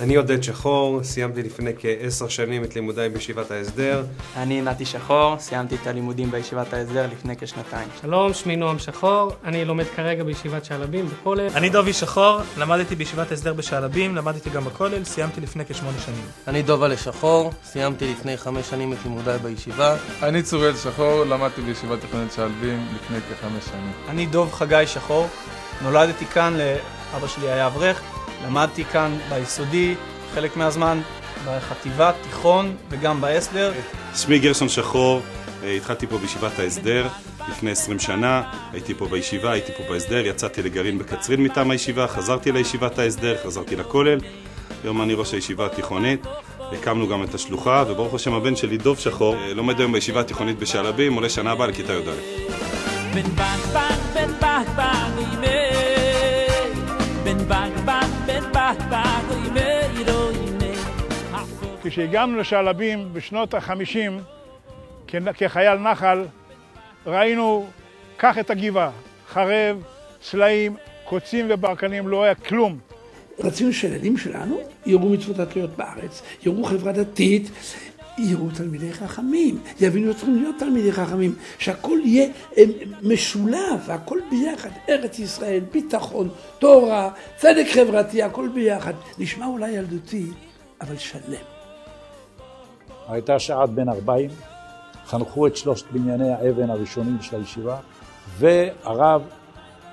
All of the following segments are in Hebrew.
אני עודד שחור, סיימתי לפני כעשר שנים את לימודיי בישיבת ההסדר. אני נתי שחור, סיימתי את הלימודים בישיבת ההסדר לפני כשנתיים. שלום, שמי נועם שחור, אני לומד כרגע בישיבת שעלבים בכולל. אני דובי שחור, למדתי בישיבת הסדר בשעלבים, למדתי גם בכולל, סיימתי לפני כשמונה שנים. אני דובה לשחור, סיימתי לפני חמש שנים את לימודיי בישיבה. אני צוריאל שחור, למדתי בישיבת תיכונית שעלבים לפני כחמש שנים. אני דוב חגי שחור, נולדתי כאן, אבא שלי היה אברך. למדתי כאן ביסודי, חלק מהזמן בחטיבה, תיכון וגם בהסדר. שמי גרשון שחור, התחלתי פה בישיבת ההסדר לפני 20 שנה, הייתי פה בישיבה, הייתי פה בהסדר, יצאתי לגרעין בקצרין מטעם הישיבה, חזרתי לישיבת ההסדר, חזרתי לכולל, היום אני ראש הישיבה התיכונית, הקמנו גם את השלוחה, וברוך השם הבן שלי דוב שחור, לומד היום בישיבה התיכונית בשעלבים, עולה שנה הבאה לכיתה י"א. כשהגענו לשעלבים בשנות החמישים כחייל נחל, ראינו, קח את הגבעה, חרב, סלעים, קוצים וברקנים, לא היה כלום. רצינו שהילדים שלנו יראו מצוות התלויות בארץ, יראו חברה דתית, יראו תלמידי חכמים, יבינו צריכים להיות תלמידי חכמים, שהכל יהיה משולב, הכל ביחד, ארץ ישראל, ביטחון, תורה, צדק חברתי, הכל ביחד. נשמע אולי ילדותי, אבל שלם. הייתה שעת בין ארבעים, חנכו את שלושת בנייני האבן הראשונים של הישיבה, והרב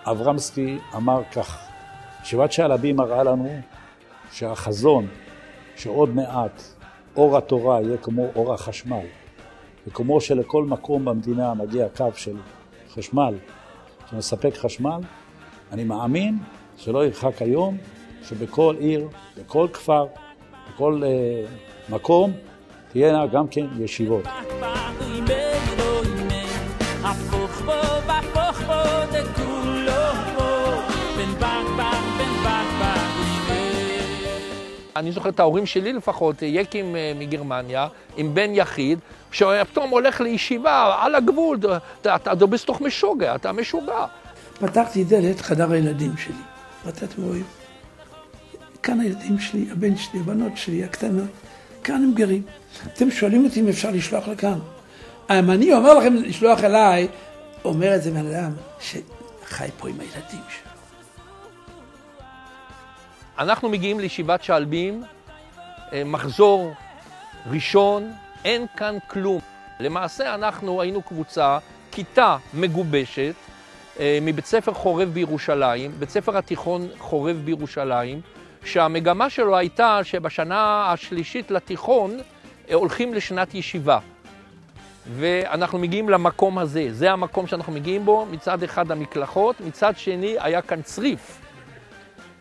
אברמסקי אמר כך, ישיבת שעלבים מראה לנו שהחזון שעוד מעט אור התורה יהיה כמו אור החשמל, וכמו שלכל מקום במדינה מגיע קו של חשמל שמספק חשמל, אני מאמין שלא ירחק היום שבכל עיר, בכל כפר, בכל uh, מקום, תהיינה גם כן ישיבות. אני זוכר את ההורים שלי לפחות, יקים מגרמניה, עם בן יחיד, שפתאום הולך לישיבה על הגבול, אתה, אתה דובס תוך משוגע, אתה משוגע. פתחתי דלת חדר הילדים שלי, ואתם רואים, כאן הילדים שלי, הבן שלי, הבנות שלי, הקטנות, כאן הם גרים. אתם שואלים אותי אם אפשר לשלוח לכאן. אם אני אומר לכם לשלוח אליי, אומר את זה בן אדם שחי פה עם הילדים שלו. אנחנו מגיעים לישיבת שעלבים, מחזור ראשון, אין כאן כלום. למעשה אנחנו היינו קבוצה, כיתה מגובשת, מבית ספר חורב בירושלים, בית ספר התיכון חורב בירושלים, שהמגמה שלו הייתה שבשנה השלישית לתיכון הולכים לשנת ישיבה. ואנחנו מגיעים למקום הזה, זה המקום שאנחנו מגיעים בו, מצד אחד המקלחות, מצד שני היה כאן צריף.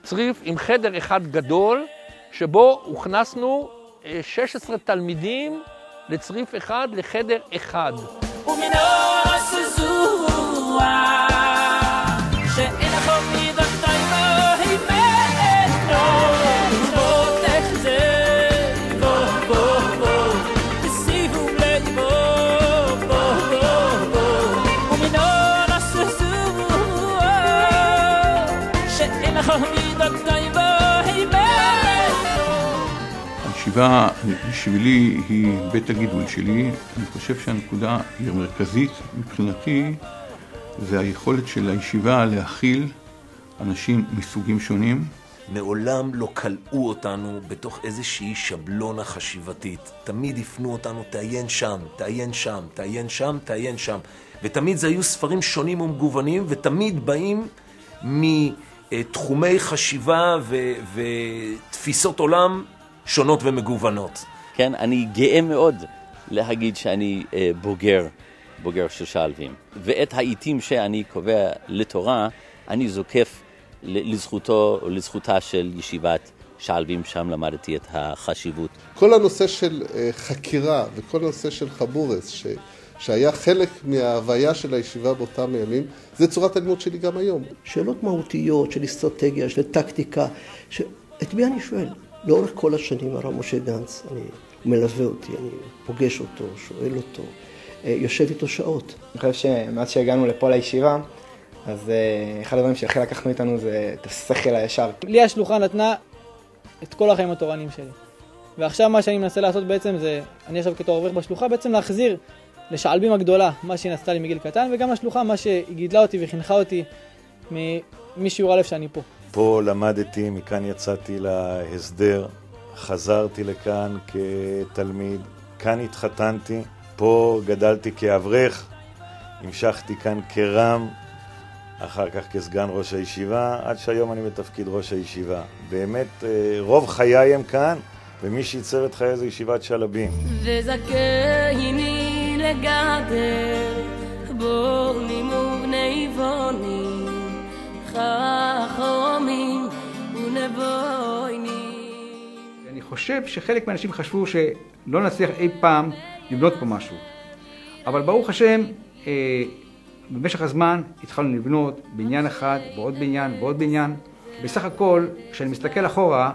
צריף עם חדר אחד גדול, שבו הוכנסנו 16 תלמידים לצריף אחד, לחדר אחד. הישיבה בשבילי היא בית הגידול שלי. אני חושב שהנקודה היא המרכזית מבחינתי זה היכולת של הישיבה להכיל אנשים מסוגים שונים. מעולם לא כלאו אותנו בתוך איזושהי שבלונה חשיבתית. תמיד הפנו אותנו, תעיין שם, תעיין שם, תעיין שם, תעיין שם. ותמיד זה היו ספרים שונים ומגוונים, ותמיד באים מתחומי חשיבה ו- ותפיסות עולם שונות ומגוונות. כן, אני גאה מאוד להגיד שאני אה, בוגר, בוגר של שעלבים. ואת העיתים שאני קובע לתורה, אני זוקף לזכותו, לזכותה של ישיבת שעלבים, שם למדתי את החשיבות. כל הנושא של אה, חקירה וכל הנושא של חבורס, ש... שהיה חלק מההוויה של הישיבה באותם ימים, זה צורת הלימוד שלי גם היום. שאלות מהותיות של אסטרטגיה, של טקטיקה, ש... את מי אני שואל? לאורך כל השנים הרב משה גנץ, אני, הוא מלווה אותי, אני פוגש אותו, שואל אותו, יושב איתו שעות. אני חושב שמאז שהגענו לפה לישיבה, אז אחד הדברים שהכי לקחנו איתנו זה את השכל הישר. לי השלוחה נתנה את כל החיים התורניים שלי. ועכשיו מה שאני מנסה לעשות בעצם זה, אני עכשיו כתור אברך בשלוחה, בעצם להחזיר לשעלבים הגדולה מה שהיא נעשתה לי מגיל קטן, וגם לשלוחה מה שהיא גידלה אותי וחינכה אותי משיעור א' שאני פה. פה למדתי, מכאן יצאתי להסדר, חזרתי לכאן כתלמיד, כאן התחתנתי, פה גדלתי כאברך, המשכתי כאן כרם, אחר כך כסגן ראש הישיבה, עד שהיום אני בתפקיד ראש הישיבה. באמת, אה, רוב חיי הם כאן, ומי שעיצב את חיי זה ישיבת שלבים. וזכני לגדר, חושב שחלק מהאנשים חשבו שלא נצליח אי פעם לבנות פה משהו. אבל ברוך השם, אה, במשך הזמן התחלנו לבנות בניין אחד ועוד בניין ועוד בניין. בסך הכל, כשאני מסתכל אחורה,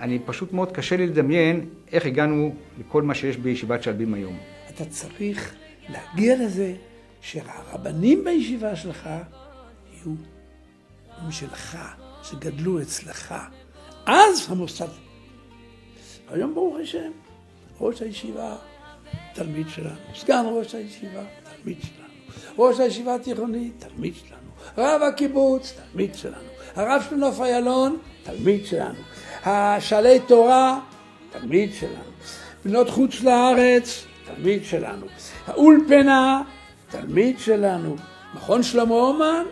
אני פשוט מאוד קשה לי לדמיין איך הגענו לכל מה שיש בישיבת שלבים היום. אתה צריך להגיע לזה שהרבנים בישיבה שלך יהיו משלך, שגדלו אצלך. אז המוסד... היום ברוך השם, ראש הישיבה, תלמיד שלנו, סגן ראש הישיבה, תלמיד שלנו. ראש הישיבה התיכונית, תלמיד שלנו. רב הקיבוץ, תלמיד שלנו. הרב של נוף איילון, תלמיד שלנו. השעלי תורה, תלמיד שלנו. בנות חוץ לארץ, תלמיד שלנו. האולפנה, תלמיד שלנו. מכון שלמה אומן,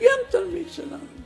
גם תלמיד שלנו.